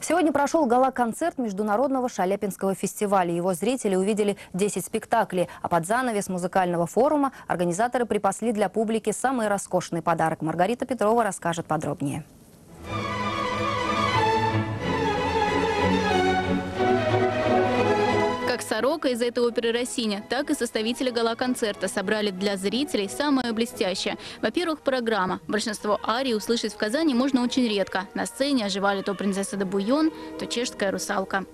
Сегодня прошел гала-концерт Международного Шаляпинского фестиваля. Его зрители увидели 10 спектаклей, а под занавес музыкального форума организаторы припасли для публики самый роскошный подарок. Маргарита Петрова расскажет подробнее. Сорока из этой оперы Россиня, так и составители гала-концерта собрали для зрителей самое блестящее. Во-первых, программа. Большинство арий услышать в Казани можно очень редко. На сцене оживали то принцесса де Буйон, то чешская русалка.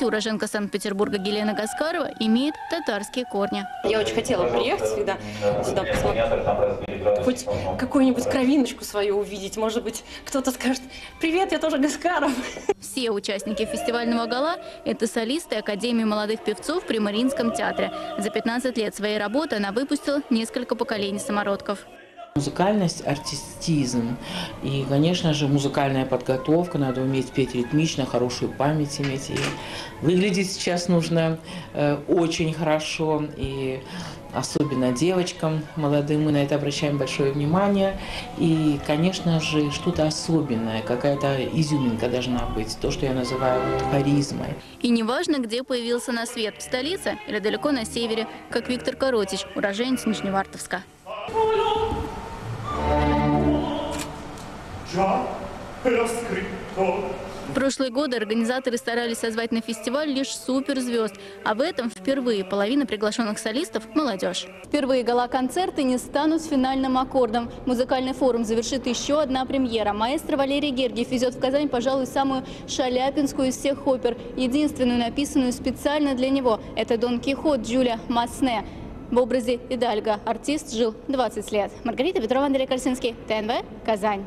Кстати, уроженка Санкт-Петербурга Гелена Гаскарова имеет татарские корни. Я очень хотела приехать всегда сюда посмотреть, хоть какую-нибудь кровиночку свою увидеть. Может быть, кто-то скажет, привет, я тоже Гаскаров. Все участники фестивального гала – это солисты Академии молодых певцов при Мариинском театре. За 15 лет своей работы она выпустила несколько поколений самородков. Музыкальность, артистизм и, конечно же, музыкальная подготовка. Надо уметь петь ритмично, хорошую память иметь. И выглядеть сейчас нужно э, очень хорошо. И особенно девочкам молодым мы на это обращаем большое внимание. И, конечно же, что-то особенное, какая-то изюминка должна быть. То, что я называю харизмой. И неважно, где появился на свет – в столице или далеко на севере, как Виктор Коротич, уроженец Нижневартовска. Scritto В прошлые годы организаторы старались созвать на фестиваль лишь суперзвезд, а в этом впервые половина приглашенных солистов – молодежь. Впервые гала-концерты не станут финальным аккордом. Музыкальный форум завершит еще одна премьера. Маэстро Валерий Гергиев везет в Казань, пожалуй, самую шаляпинскую из всех опер, единственную, написанную специально для него. Это Дон Кихот Джулия Масне. В образе Идальга артист жил 20 лет. Маргарита Петрова, Андрей Корсинский, ТНВ, Казань.